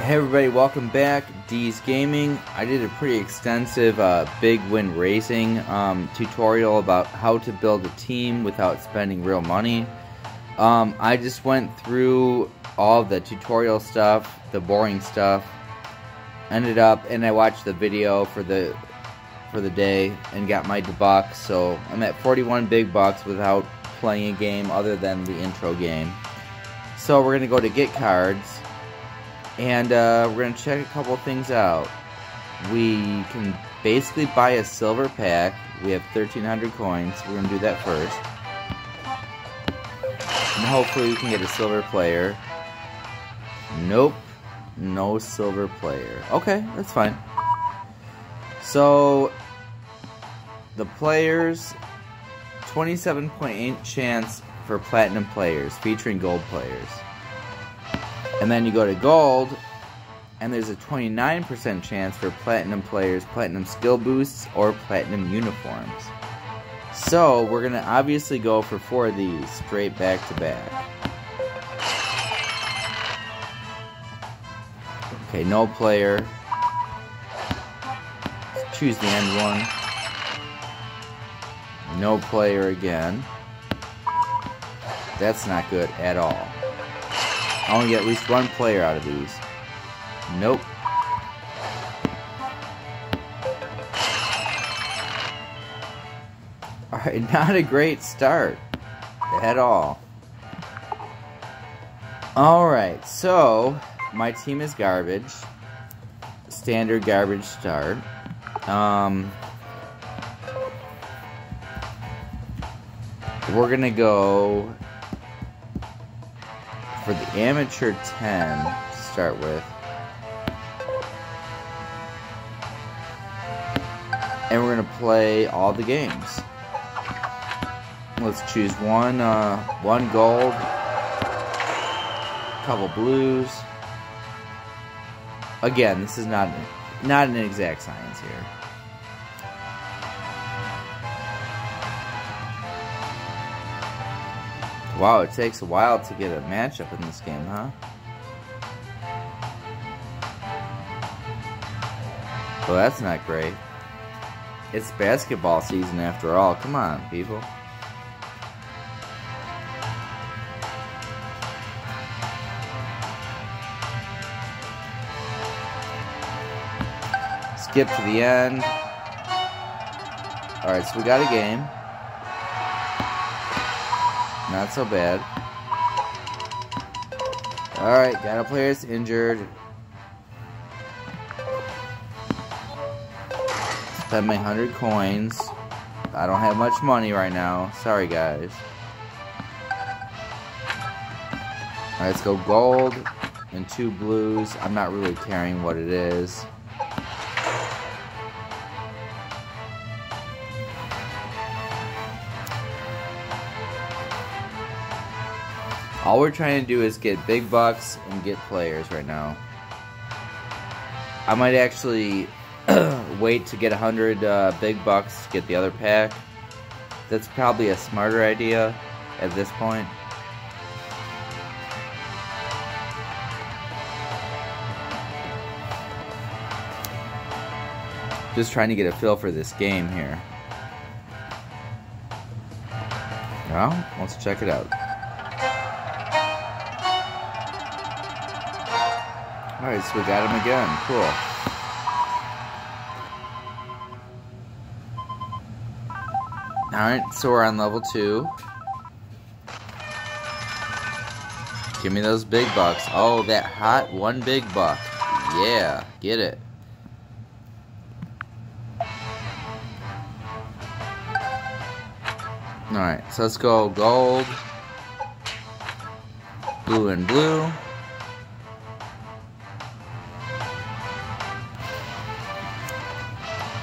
Hey everybody, welcome back. Deez Gaming. I did a pretty extensive uh, big win racing um, tutorial about how to build a team without spending real money. Um, I just went through all the tutorial stuff, the boring stuff. Ended up, and I watched the video for the for the day and got my bucks. So I'm at 41 big bucks without playing a game other than the intro game. So we're gonna go to get cards and uh, we're going to check a couple things out. We can basically buy a silver pack. We have 1,300 coins. We're going to do that first. And hopefully we can get a silver player. Nope. No silver player. Okay, that's fine. So, the players, 27.8 chance for platinum players, featuring gold players. And then you go to gold, and there's a 29% chance for platinum players, platinum skill boosts, or platinum uniforms. So, we're going to obviously go for four of these straight back to back. Okay, no player. Let's choose the end one. No player again. That's not good at all. I to get at least one player out of these. Nope. Alright, not a great start. At all. Alright, so my team is garbage. Standard garbage start. Um, we're gonna go for the amateur 10 to start with. And we're going to play all the games. Let's choose one, uh, one gold, couple blues. Again, this is not, not an exact science here. Wow, it takes a while to get a matchup in this game, huh? Well, that's not great. It's basketball season after all. Come on, people. Skip to the end. Alright, so we got a game. Not so bad. Alright, got a player's injured. Spend my 100 coins. I don't have much money right now. Sorry, guys. Let's go gold and two blues. I'm not really caring what it is. All we're trying to do is get big bucks and get players right now. I might actually wait to get 100 uh, big bucks to get the other pack. That's probably a smarter idea at this point. Just trying to get a feel for this game here. Well, let's check it out. Alright, so we got him again. Cool. Alright, so we're on level 2. Give me those big bucks. Oh, that hot one big buck. Yeah, get it. Alright, so let's go gold, blue and blue.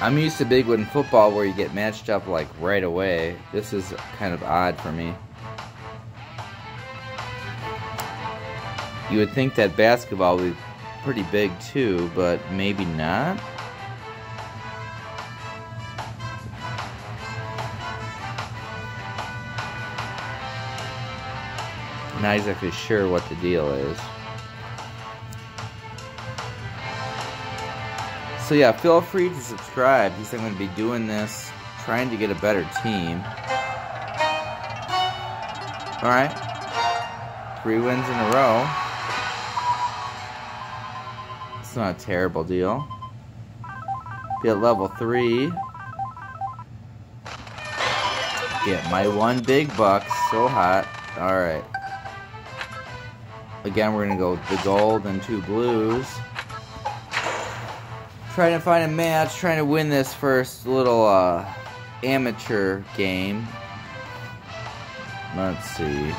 I'm used to Big Win football where you get matched up like right away. This is kind of odd for me. You would think that basketball would be pretty big too, but maybe not. Not exactly sure what the deal is. So yeah, feel free to subscribe because I'm going to be doing this, trying to get a better team. Alright. Three wins in a row. It's not a terrible deal. Be at level 3. Get my one big buck. So hot. Alright. Again, we're going to go the gold and two blues. Trying to find a match. Trying to win this first little uh, amateur game. Let's see.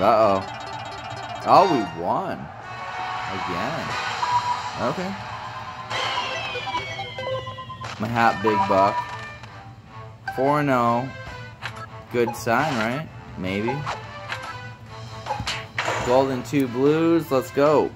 Uh-oh. Oh, we won. Again. Okay. My hat big buck. 4-0. Good sign, right? Maybe. Golden two blues. Let's go.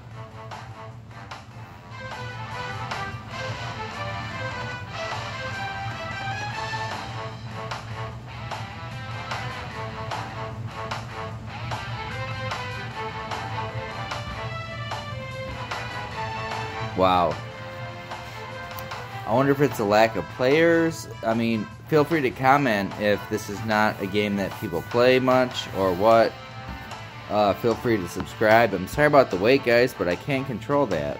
Wow. I wonder if it's a lack of players. I mean, feel free to comment if this is not a game that people play much or what. Uh, feel free to subscribe. I'm sorry about the wait, guys, but I can't control that.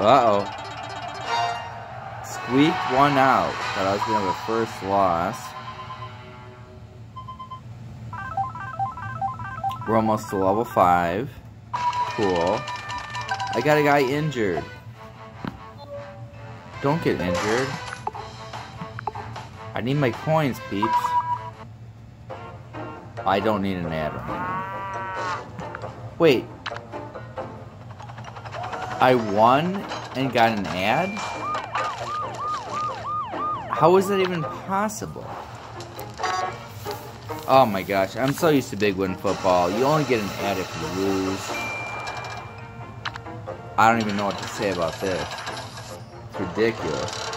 Uh-oh. Squeaked one out. Thought I was going to have a first loss. We're almost to level 5 cool. I got a guy injured. Don't get injured. I need my coins, peeps. I don't need an ad. Wait. I won and got an ad? How is that even possible? Oh my gosh, I'm so used to Big Win football. You only get an ad if you lose. I don't even know what to say about this. It's ridiculous.